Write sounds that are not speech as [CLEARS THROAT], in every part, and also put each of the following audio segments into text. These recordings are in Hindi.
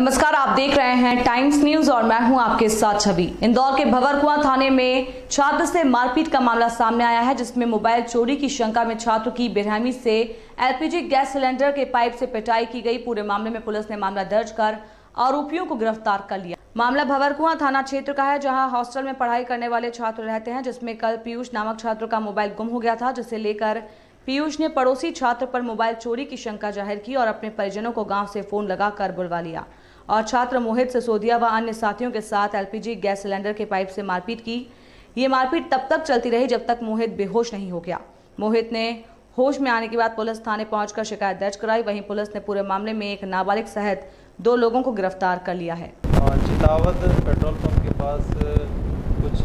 नमस्कार, आप देख रहे हैं टाइम्स न्यूज़ और मैं हूँ आपके साथ छवि। इंदौर के भवरकुआ थाने में छात्र से मारपीट का मामला सामने आया है, जिसमें मोबाइल चोरी की शंका में छात्र की बेरहमी से एलपीजी गैस सिलेंडर के पाइप से पिटाई की गई। पूरे मामले में पुलिस ने मामला दर्ज कर आरोपियों को गिरफ़्तार कर लिया। मामला भवरकुआ थाना क्षेत्र का है, जहाँ हॉस्टल में पढ़ाई करने वाले छात्र रहते हैं, जिसमें कल पीयूष नामक छात्र का मोबाइल गुम हो गया था, जिसे लेकर पीयूष ने पड़ोसी छात्र पर मोबाइल चोरी की शंका ज़ाहिर की और अपने परिजनों को गाँव से फ़ोन लगाकर बुलवा लिया। और छात्र मोहित सिसोदिया व अन्य साथियों के साथ एलपीजी गैस सिलेंडर के पाइप से मारपीट की। ये मारपीट तब तक चलती रही जब तक मोहित बेहोश नहीं हो गया। मोहित ने होश में आने के बाद पुलिस थाने पहुंचकर शिकायत दर्ज कराई। वहीं पुलिस ने पूरे मामले में एक नाबालिग सहित दो लोगों को गिरफ़्तार कर लिया है। चितावत पेट्रोल पंप के पास कुछ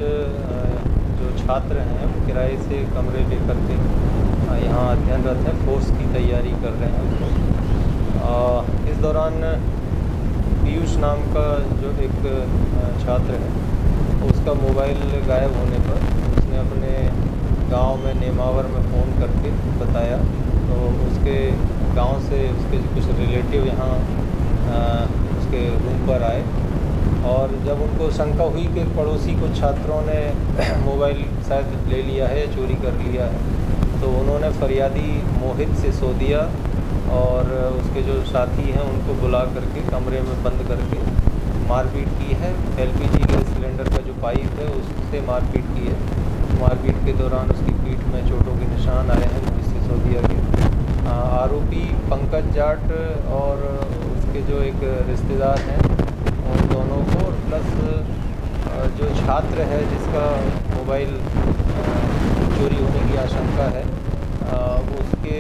जो छात्र हैं, वो किराए से कमरे लेकर के यहाँ अध्ययनरत हैं। फोर्स की तैयारी कर रहे हैं इस दौरान पीयूष नाम का जो एक छात्र है, उसका मोबाइल गायब होने पर उसने अपने गाँव में, नेमावर में फ़ोन करके बताया। तो उसके गाँव से उसके कुछ रिलेटिव यहाँ उसके रूम पर आए और जब उनको शंका हुई कि पड़ोसी कुछ छात्रों ने [CLEARS THROAT] मोबाइल शायद ले लिया है चोरी कर लिया है तो उन्होंने फरियादी मोहित से सो दिया और उसके जो साथी हैं, उनको बुला करके कमरे में बंद करके मारपीट की है। एलपीजी गैस सिलेंडर का जो पाइप है, उससे मारपीट की है। मारपीट के दौरान उसकी पीठ में चोटों के निशान आए हैं जिससे सोदिया के। आरोपी पंकज जाट और उसके जो एक रिश्तेदार हैं, उन दोनों को प्लस जो छात्र है जिसका मोबाइल चोरी होने की आशंका है उसको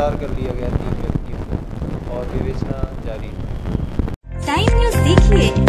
गिरफ़्तार कर लिया गया तीन व्यक्तियों को और विवेचना जारी। टाइम न्यूज़ देखिए।